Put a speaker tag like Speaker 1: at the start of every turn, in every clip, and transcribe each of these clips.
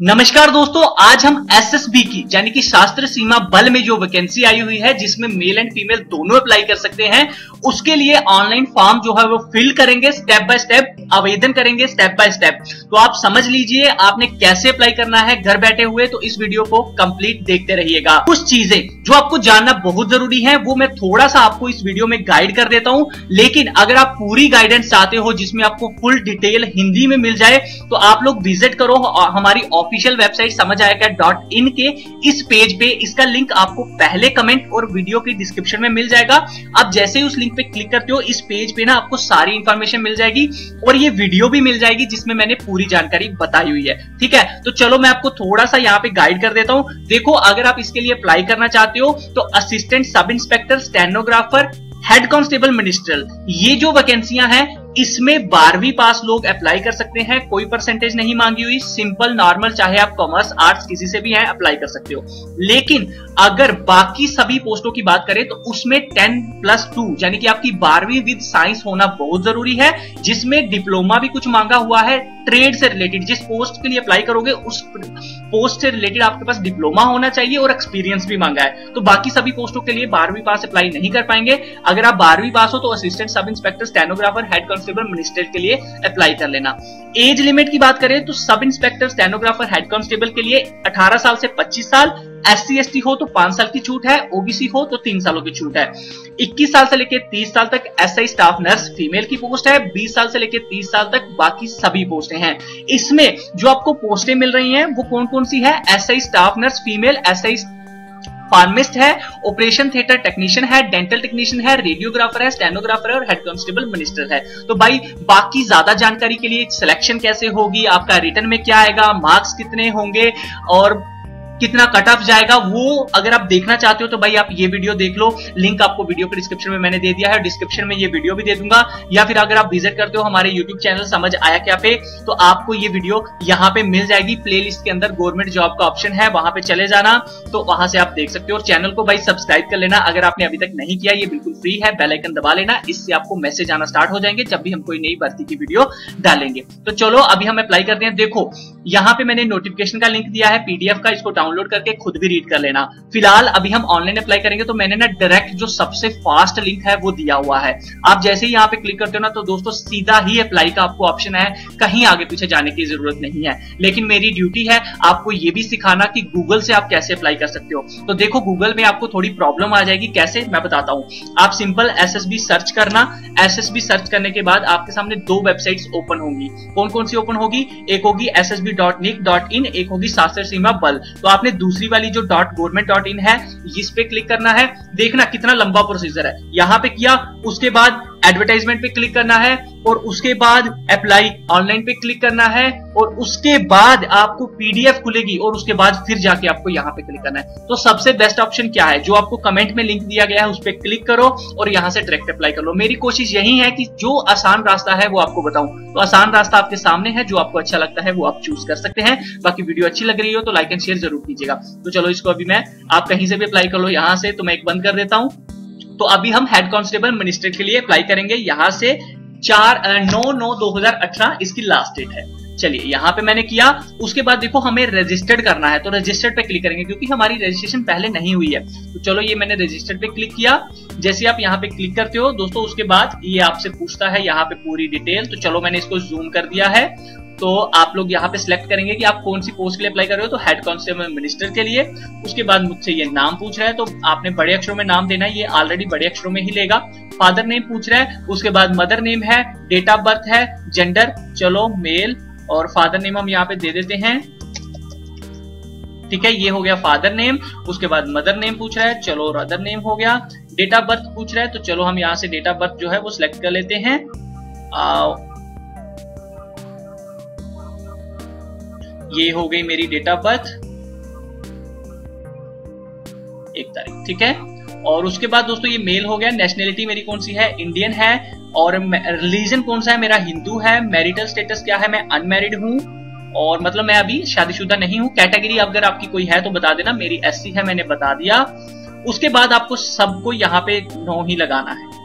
Speaker 1: नमस्कार दोस्तों, आज हम एसएसबी की, यानी कि शास्त्र सीमा बल में जो वैकेंसी आई हुई है, जिसमें मेल एंड फीमेल दोनों अप्लाई कर सकते हैं, उसके लिए ऑनलाइन फॉर्म जो है वो फिल करेंगे स्टेप बाय स्टेप आवेदन करेंगे स्टेप बाय स्टेप तो आप समझ लीजिए, आपने कैसे अप्लाई करना है घर बैठे हुए तो इस वीडियो को कंप्लीट देखते रहिएगा। कुछ चीज़ें जो आपको जानना बहुत ज़रूरी है, वो मैं थोड़ा सा आपको इस वीडियो में गाइड कर देता हूँ, लेकिन अगर आप पूरी गाइडेंस चाहते हो, जिसमें आपको फुल डिटेल हिंदी में मिल जाए तो आप लोग विज़िट करो, हमारी ऑफिशियल वेबसाइट समझ आएगा डॉट इन के इस पेज पे इसका लिंक आपको पहले कमेंट और वीडियो की डिस्क्रिप्शन में मिल जाएगा। आप जैसे ही उस लिंक पे क्लिक करते हो, इस पेज पे ना आपको सारी इंफॉर्मेशन मिल जाएगी और ये वीडियो भी मिल जाएगी जिसमें मैंने पूरी जानकारी बताई हुई है। ठीक है? तो चलो मैं आपको थोड़ा सा यहाँ पे गाइड कर देता हूँ। देखो, अगर आप इसके लिए अप्लाई करना चाहते हो तो assistant sub inspector stenographer head constable ministerial ये जो वैकेंसियाँ हैं इसमें बारहवीं पास लोग अप्लाई कर सकते हैं, कोई परसेंटेज नहीं मांगी हुई सिंपल नॉर्मल चाहे आप कॉमर्स आर्ट्स किसी से भी हैं अप्लाई कर सकते हो। लेकिन अगर बाकी सभी पोस्टों की बात करें तो उसमें टेन प्लस टू यानी कि आपकी बारहवीं विद साइंस होना बहुत ज़रूरी है, जिसमें डिप्लोमा भी कुछ मांगा हुआ है ट्रेड से रिलेटेड जिस पोस्ट के लिए अप्लाई करोगे, उस पोस्ट से रिलेटेड आपके पास डिप्लोमा होना चाहिए और एक्सपीरियंस भी मांगा है। तो बाकी सभी पोस्टों के लिए बारहवीं पास अप्लाई नहीं कर पाएँगे। अगर आप बारहवीं पास हो तो assistant sub inspector stenographer head constable minister के लिए अप्लाई कर लेना। एज लिमिट की बात करें तो सब इंस्पेक्टर स्टेनोग्राफर हेड कांस्टेबल के लिए 18 साल से 25 साल एस सी हो तो पाँच साल की छूट है ओबीसी हो तो तीन सालों की छूट है। 21 साल से लेकर 30 साल तक एसआई स्टाफ नर्स फीमेल की पोस्ट है 20 साल से लेकर 30 साल तक बाकी सभी पोस्टें हैं। इसमें जो आपको पोस्टें मिल रही हैं, वो कौन कौन सी है? SI staff nurse female SI pharmacist है ऑपरेशन थिएटर टेक्नीशियन है डेंटल टेक्नीशियन है रेडियोग्राफर है स्टेनोग्राफर है और हेड कॉन्स्टेबल मिनिस्टर है। तो भाई, बाकी ज़्यादा जानकारी के लिए सिलेक्शन कैसे होगी, आपका रिटर्न में क्या आएगा मार्क्स कितने होंगे और कितना कट ऑफ़ जाएगा वो अगर आप देखना चाहते हो तो भाई आप ये वीडियो देख लो। लिंक आपको वीडियो के डिस्क्रिप्शन में मैंने दे दिया है। डिस्क्रिप्शन में ये वीडियो भी दे दूँगा। या फिर अगर आप विज़िट करते हो हमारे यूट्यूब चैनल समझ आया क्या पे तो आपको ये वीडियो यहाँ पे मिल जाएगी। प्ले के अंदर गवर्नमेंट जॉब का ऑप्शन है, वहाँ पे चले जाना तो वहाँ से आप देख सकते हो। और चैनल को भाई सब्सक्राइब कर लेना। अगर आपने अभी तक नहीं किया, ये बिल्कुल फ्री है। बेलाइकन दबा लेना। इससे आपको मैसेज आना स्टार्ट हो जाएँगे, जब भी हम कोई नई भर्ती की वीडियो डालेंगे। तो चलो, अभी हम अप्लाई करते हैं। देखो, यहाँ पे मैंने नोटिफिकेशन का लिंक दिया है। पीडीएफ का, इसको डाउनलोड करके खुद भी रीड कर लेना। फ़िलहाल अभी हम ऑनलाइन अप्लाई करेंगे तो मैंने ना डायरेक्ट जो सबसे फास्ट लिंक है, वो दिया हुआ है। आप जैसे ही यहाँ पे क्लिक करते हो ना तो दोस्तों सीधा ही अप्लाई का आपको ऑप्शन है। कहीं आगे पीछे जाने की ज़रूरत नहीं है। लेकिन मेरी ड्यूटी है आपको ये भी सिखाना कि गूगल से आप कैसे अप्लाई कर सकते हो। तो देखो गूगल में आपको थोड़ी प्रॉब्लम आ जाएगी। कैसे? मैं बताता हूँ। आप सिंपल एसएसबी सर्च करना। एस सर्च करने के बाद आपके सामने दो वेबसाइट्स ओपन होंगी। कौन कौन सी ओपन होगी? एक होगी एस एक होगी सीमा बल। तो आपने दूसरी वाली जो डॉट गवर्नमेंट डॉट इन है, इस पे क्लिक करना है। देखना कितना लंबा प्रोसीजर है। यहाँ पे किया, उसके बाद एडवर्टाइजमेंट पे क्लिक करना है और उसके बाद अप्लाई ऑनलाइन पे क्लिक करना है और उसके बाद आपको पीडीएफ खुलेगी और उसके बाद फिर जाके आपको यहाँ पे क्लिक करना है। तो सबसे बेस्ट ऑप्शन क्या है? जो आपको कमेंट में लिंक दिया गया है, उस पर क्लिक करो और यहाँ से डायरेक्ट अप्लाई कर लो। मेरी कोशिश यही है कि जो आसान रास्ता है वो आपको बताऊँ। तो आसान रास्ता आपके सामने है, जो आपको अच्छा लगता है वो आप चूज़ कर सकते हैं। बाकी वीडियो अच्छी लग रही हो तो लाइक एंड शेयर ज़रूर कीजिएगा। तो चलो इसको अभी मैं आप कहीं से भी अप्लाई कर लो, यहाँ से तो मैं एक बंद कर देता हूँ। तो अभी हम हेड कांस्टेबल मिनिस्टर के लिए अप्लाई करेंगे। यहाँ से चार नौ नौ, दो हज़ार अठारह, इसकी लास्ट डेट है। चलिए, यहाँ पे मैंने किया। उसके बाद देखो हमें रजिस्टर्ड करना है तो रजिस्टर्ड पे क्लिक करेंगे, क्योंकि हमारी रजिस्ट्रेशन पहले नहीं हुई है। तो चलो, ये मैंने रजिस्टर्ड पे क्लिक किया। जैसे आप यहाँ पे क्लिक करते हो, दोस्तों, उसके बाद ये आपसे पूछता है यहाँ पे पूरी डिटेल तो चलो, मैंने इसको जूम कर दिया है। तो आप लोग यहाँ पे सिलेक्ट करेंगे कि आप कौन सी पोस्ट के लिए अप्लाई कर रहे हो तो हेड कांस्टेबल मिनिस्टर के लिए। उसके बाद मुझसे ये नाम पूछ रहा है तो आपने बड़े अक्षरों में नाम देना है, ये ऑलरेडी बड़े अक्षरों में ही लेगा। फादर नेम पूछ रहा है, उसके बाद मदर नेम है डेट ऑफ़ बर्थ है जेंडर चलो मेल और फादर नेम हम यहाँ पे दे देते हैं। ठीक है, ये हो गया फादर नेम उसके बाद मदर नेम पूछ रहा है, चलो अदर नेम हो गया। डेट ऑफ़ बर्थ पूछ रहा है तो चलो, हम यहाँ से डेट ऑफ़ बर्थ जो है वो सिलेक्ट कर लेते हैं। ये हो गई मेरी डेट ऑफ़ बर्थ एक तारीख, ठीक है? और उसके बाद दोस्तों ये मेल हो गया नेशनलिटी मेरी कौन सी है? इंडियन है। और रिलीजन कौन सा है? मेरा हिंदू है। मैरिटल स्टेटस क्या है? मैं अनमेरिड हूँ। और मतलब मैं अभी शादीशुदा नहीं हूँ। कैटेगरी अगर आपकी कोई है तो बता देना। मेरी एससी है, मैंने बता दिया। उसके बाद आपको सबको यहाँ पे नो ही लगाना है।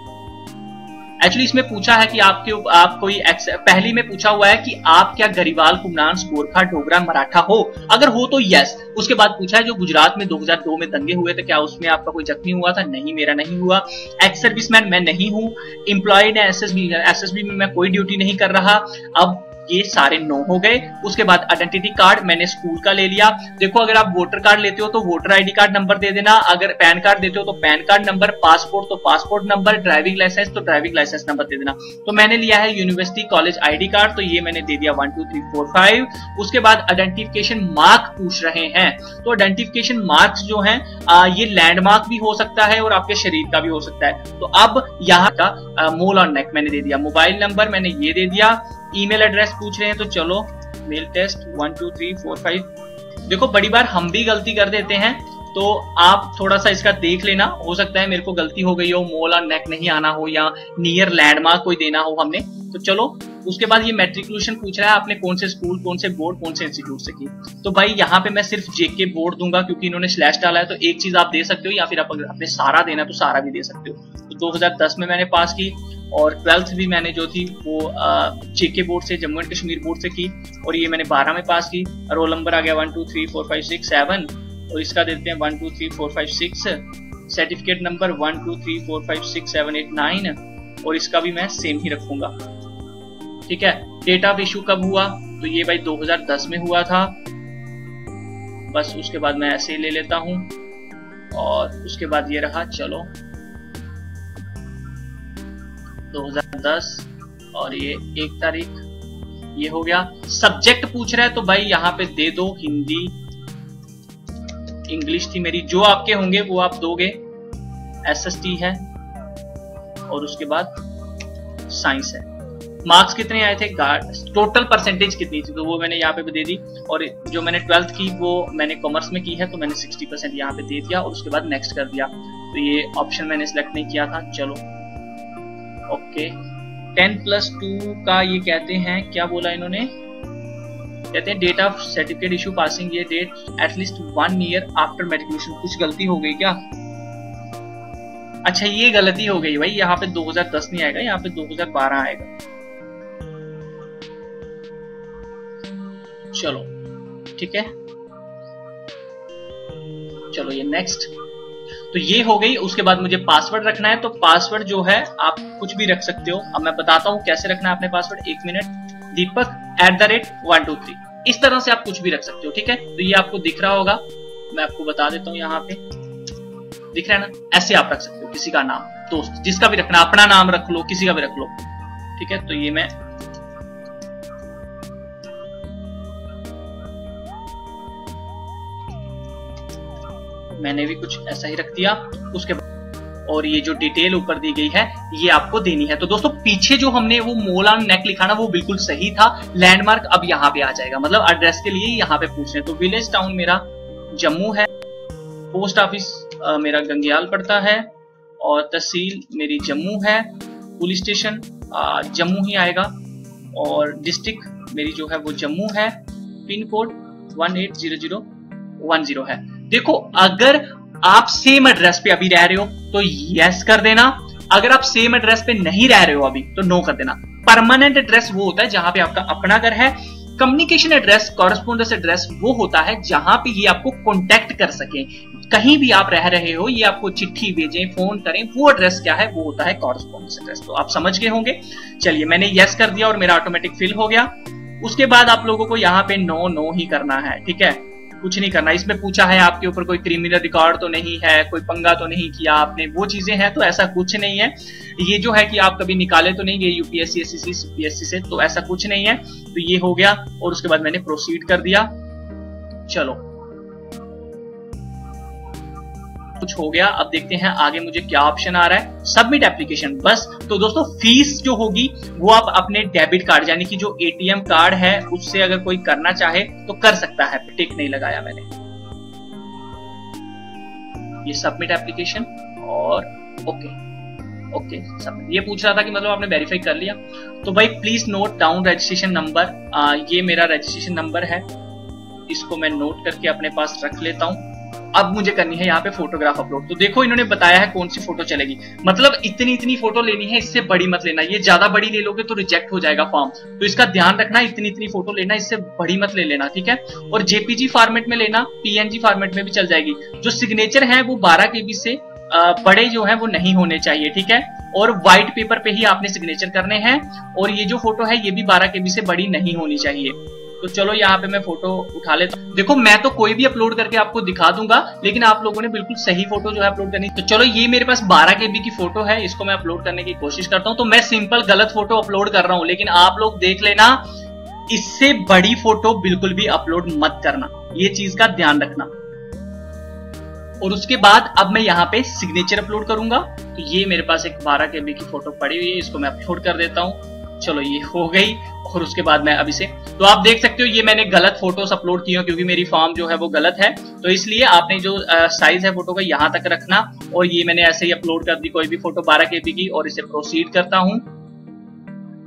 Speaker 1: एक्चुअली इसमें पूछा है कि आपके आप कोई पहली में पूछा हुआ है कि आप क्या गरीवाल, कुमरान गोरखा डोगरा, मराठा हो? अगर हो तो यस उसके बाद पूछा है, जो गुजरात में 2002 में दंगे हुए थे क्या उसमें आपका कोई जख्मी हुआ था? नहीं, मेरा नहीं हुआ. एक्स सर्विस मैन मैं नहीं हूँ. इंप्लॉयड एस एस बी में मैं कोई ड्यूटी नहीं कर रहा. अब ये सारे नो हो गए। उसके बाद आइडेंटिटी कार्ड मैंने स्कूल का ले लिया। देखो, अगर आप वोटर कार्ड लेते हो तो वोटर आईडी कार्ड नंबर दे देना। अगर पैन कार्ड देते हो तो पैन कार्ड नंबर पासपोर्ट तो पासपोर्ट नंबर ड्राइविंग लाइसेंस तो ड्राइविंग लाइसेंस नंबर दे देना। तो मैंने लिया है यूनिवर्सिटी कॉलेज आईडी कार्ड तो ये मैंने दे दिया one two three four five उसके बाद आइडेंटिफिकेशन मार्क पूछ रहे हैं। तो आइडेंटिफिकेशन मार्क्स जो है ये लैंडमार्क भी हो सकता है और आपके शरीर का भी हो सकता है। तो अब यहाँ का मोल और नेक मैंने दे दिया। मोबाइल नंबर मैंने ये दे दिया। ईमेल एड्रेस पूछ रहे हैं तो चलो, male test, one, two, three, four, five. देखो, बड़ी बार हम भी गलती कर देते हैं तो आप थोड़ा सा इसका देख लेना। हो सकता है मेरे को गलती हो गई हो मोल और नेक नहीं आना हो, या नियर लैंडमार्क कोई देना हो हमने। तो चलो, उसके बाद ये मेट्रिकुलेशन पूछ रहा है आपने कौन से स्कूल कौन से बोर्ड कौन से इंस्टीट्यूट से की। तो भाई, यहाँ पे मैं सिर्फ़ जेके बोर्ड दूँगा, क्योंकि इन्होंने स्लैश डाला है तो एक चीज़ आप दे सकते हो, या फिर आप अगर आपने सारा देना तो सारा भी दे सकते हो। तो 2010 में मैंने पास की और ट्वेल्थ भी मैंने जो थी वो जेके बोर्ड से, जम्मू एंड कश्मीर बोर्ड से की, और ये मैंने बारह में पास की। रोल नंबर आ गया one two three four five six seven और इसका देते हैं one two three four five six certificate number one two three four five six seven eight nine और इसका भी मैं सेम ही रखूँगा। ठीक है? डेट ऑफ़ इशू कब हुआ? तो ये भाई 2010 में हुआ था। बस उसके बाद मैं ऐसे ही ले लेता हूँ। और उसके बाद ये रहा, चलो। 2010 और ये एक तारीख, ये हो गया। सब्जेक्ट पूछ रहा है तो भाई यहाँ पे दे दो हिंदी। इंग्लिश थी मेरी। जो आपके होंगे वो आप दोगे। एस एस टी है। और उसके बाद साइंस है। मार्क्स कितने आए थे? टोटल परसेंटेज कितनी थी? तो वो मैंने यहाँ पे दे दी। और जो मैंने ट्वेल्थ की, वो मैंने कॉमर्स में की है तो मैंने 60 परसेंट यहाँ पे दे दिया। और उसके बाद नेक्स्ट कर दिया। तो ये ऑप्शन मैंने सिलेक्ट नहीं किया था। चलो। ओके टेन प्लस टू का ये कहते हैं, क्या बोला इन्होंने? कहते हैं date of certificate issue passing ये date at least one year after matriculation कुछ गलती हो गई क्या? अच्छा ये गलती हो गई भाई, यहाँ पे 2010 नहीं आएगा, यहाँ पे 2012 आएगा। चलो, ठीक है? चलो, ये नेक्स्ट तो ये हो गई, उसके बाद मुझे पासवर्ड रखना है तो पासवर्ड जो है, आप कुछ भी रख सकते हो। अब मैं बताता हूँ कैसे रखना है अपने पासवर्ड एक minute. Deepak at the rate one two three इस तरह से आप कुछ भी रख सकते हो, ठीक है? तो ये आपको दिख रहा होगा। मैं आपको बता देता हूँ यहाँ पे। दिख रहा है ना? ऐसे आप रख सकते हो, किसी का नाम, दोस्त, जिसका भी रखना अपना नाम रख लो, किसी का भी रख लो। ठीक है? तो ये मैं मैंने भी कुछ ऐसा ही रख दिया, उसके बाद और ये जो डिटेल ऊपर दी गई है, ये आपको देनी है। तो दोस्तों, पीछे जो हमने वो मोला नेक लिखा ना, वो बिल्कुल सही था। लैंडमार्क अब यहाँ पे आ जाएगा। मतलब एड्रेस के लिए यहाँ पे पूछ रहे तो विलेज टाउन मेरा जम्मू है। पोस्ट ऑफ़िस मेरा गंगयाल पड़ता है। और तहसील मेरी जम्मू है। पुलिस स्टेशन जम्मू ही आएगा। और डिस्ट्रिक्ट मेरी जो है वो जम्मू है। Pin code one eight zero zero one zero है। देखो, अगर आप सेम एड्रेस पे अभी रह रहे हो तो यस कर देना। अगर आप सेम एड्रेस पे नहीं रह रहे हो अभी तो नो कर देना। परमानेंट एड्रेस वो होता है जहाँ पे आपका अपना घर है। कम्युनिकेशन एड्रेस कॉरेस्पोंडेंस एड्रेस वो होता है जहाँ पे ये आपको कॉन्टेक्ट कर सके। कहीं भी आप रह रहे हो, ये आपको चिट्ठी भेजें फ़ोन करें, वो एड्रेस क्या है? वो होता है कॉरेस्पोंडेंस एड्रेस तो आप समझ गए होंगे। चलिए, मैंने यस कर दिया और मेरा ऑटोमेटिक फिल हो गया। उसके बाद आप लोगों को यहाँ पे नो नो ही करना है, ठीक है? कुछ नहीं करना। इसमें पूछा है आपके ऊपर कोई क्रिमिनल रिकॉर्ड तो नहीं है, कोई पंगा तो नहीं किया आपने, वो चीज़ें हैं तो ऐसा कुछ नहीं है। ये जो है कि आप कभी निकाले तो नहीं गए यूपीएससी एस सी से तो ऐसा कुछ नहीं है। तो ये हो गया और उसके बाद मैंने प्रोसीड कर दिया। चलो। कुछ हो गया, अब देखते हैं आगे मुझे क्या ऑप्शन आ रहा है। सबमिट एप्लीकेशन बस। तो दोस्तों फ़ीस जो होगी, वो आप अपने डेबिट कार्ड यानी कि जो एटीएम कार्ड है, उससे अगर कोई करना चाहे तो कर सकता है। टिक नहीं लगाया मैंने। ये सबमिट एप्लीकेशन और ओके ओके सबमिट ये पूछ रहा था कि मतलब आपने वेरीफाई कर लिया। तो भाई please note down registration number ये मेरा रजिस्ट्रेशन नंबर है। इसको मैं नोट करके अपने पास रख लेता हूँ। अब मुझे करनी है यहाँ पे फोटोग्राफ अपलोड। तो देखो इन्होंने बताया है कौन सी फ़ोटो चलेगी। मतलब इतनी इतनी फ़ोटो लेनी है, इससे बड़ी मत लेना। ये ज़्यादा बड़ी ले लोगे तो रिजेक्ट हो जाएगा फॉर्म तो इसका ध्यान रखना, इतनी इतनी फ़ोटो लेना, इससे बड़ी मत ले लेना, ठीक है? और जेपीजी फॉर्मेट में लेना पीएनजी फॉर्मेट में भी चल जाएगी। जो सिग्नेचर है वो बारह के से बड़े जो है वो नहीं होने चाहिए, ठीक है? और व्हाइट पेपर पे ही आपने सिग्नेचर करने हैं। और ये जो फ़ोटो है, ये भी बारह के से बड़ी नहीं होनी चाहिए। तो चलो यहाँ पे मैं फ़ोटो उठा लेता हूँ। देखो, मैं तो कोई भी अपलोड करके आपको दिखा दूँगा, लेकिन आप लोगों ने बिल्कुल सही फ़ोटो जो है अपलोड करनी। तो चलो, ये मेरे पास 12 के बी की फ़ोटो है, इसको मैं अपलोड करने की कोशिश करता हूँ। तो मैं सिंपल गलत फ़ोटो अपलोड कर रहा हूँ, लेकिन आप लोग देख लेना, इससे बड़ी फ़ोटो बिल्कुल भी अपलोड मत करना। ये चीज़ का ध्यान रखना। और उसके बाद अब मैं यहाँ पे सिग्नेचर अपलोड करूँगा। तो ये मेरे पास एक 12 के बी की फ़ोटो पड़ी हुई है, इसको मैं अपलोड कर देता हूँ। चलो ये हो गई और उसके बाद मैं अभी से तो आप देख सकते हो ये मैंने गलत फोटोस अपलोड की क्योंकि मेरी फॉर्म जो है वो गलत है। तो इसलिए आपने जो साइज़ है फ़ोटो का यहाँ तक रखना और ये मैंने ऐसे ही अपलोड कर दी, कोई भी फ़ोटो बारह के की और इसे प्रोसीड करता हूँ।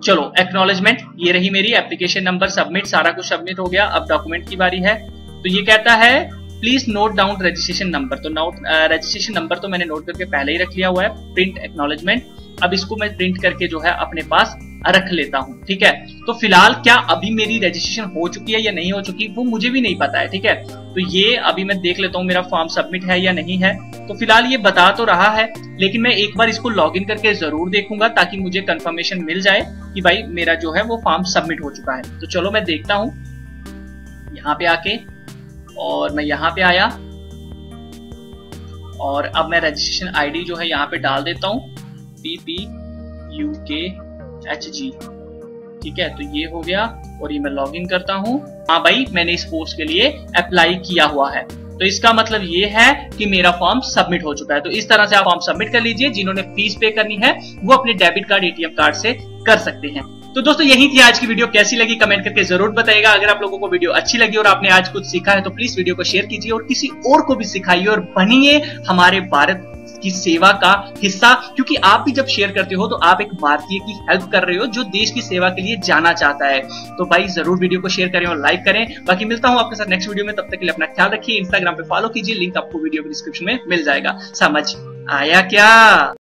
Speaker 1: चलो एक्नोलेजमेंट ये रही मेरी एप्लीकेशन नंबर सबमिट सारा कुछ सबमिट हो गया, अब डॉक्यूमेंट की बारी है। तो ये कहता है please note down registration number तो नोट रजिस्ट्रेशन नंबर तो मैंने नोट करके पहले ही रख लिया हुआ है प्रिंट एक्नोलेजमेंट अब इसको मैं प्रिंट करके जो है अपने पास रख लेता हूँ, ठीक है? तो फ़िलहाल क्या अभी मेरी रजिस्ट्रेशन हो चुकी है या नहीं हो चुकी, वो मुझे भी नहीं पता है, ठीक है? तो ये अभी मैं देख लेता हूँ मेरा फॉर्म सबमिट है या नहीं है। तो फ़िलहाल ये बता तो रहा है, लेकिन मैं एक बार इसको लॉग इन करके ज़रूर देखूँगा ताकि मुझे कंफर्मेशन मिल जाए कि भाई मेरा जो है वो फॉर्म सबमिट हो चुका है। तो चलो मैं देखता हूँ। यहाँ पे आके, और मैं यहाँ पे आया, और अब मैं रजिस्ट्रेशन आईडी जो है यहाँ पे डाल देता हूँ P P U K H G ठीक है तो ये हो गया और ये मैं लॉग इन करता हूँ। हाँ भाई, मैंने इस पोस्ट के लिए अप्लाई किया हुआ है। तो इसका मतलब ये है कि मेरा फॉर्म सबमिट हो चुका है। तो इस तरह से आप फॉर्म सबमिट कर लीजिए, जिन्होंने फ़ीस पे करनी है, वो अपने डेबिट कार्ड एटीएम कार्ड से कर सकते हैं। तो दोस्तों, यही थी आज की वीडियो कैसी लगी कमेंट करके ज़रूर बताएगा अगर आप लोगों को वीडियो अच्छी लगी और आपने आज कुछ सीखा है तो प्लीज़ वीडियो को शेयर कीजिए और किसी और को भी सिखाइए और बनिए हमारे भारत की सेवा का हिस्सा, क्योंकि आप भी जब शेयर करते हो तो आप एक भारतीय की हेल्प कर रहे हो जो देश की सेवा के लिए जाना चाहता है। तो भाई, ज़रूर वीडियो को शेयर करें और लाइक करें। बाकी मिलता हूँ आपके साथ नेक्स्ट वीडियो में, तब तक के लिए अपना ख्याल रखिए। इंस्टाग्राम पे फॉलो कीजिए। लिंक आपको वीडियो के डिस्क्रिप्शन में मिल जाएगा। समझ आया क्या?